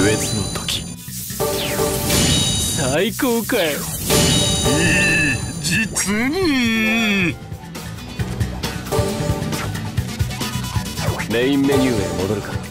優越の時。最高かよ実に。メインメニューへ戻るか。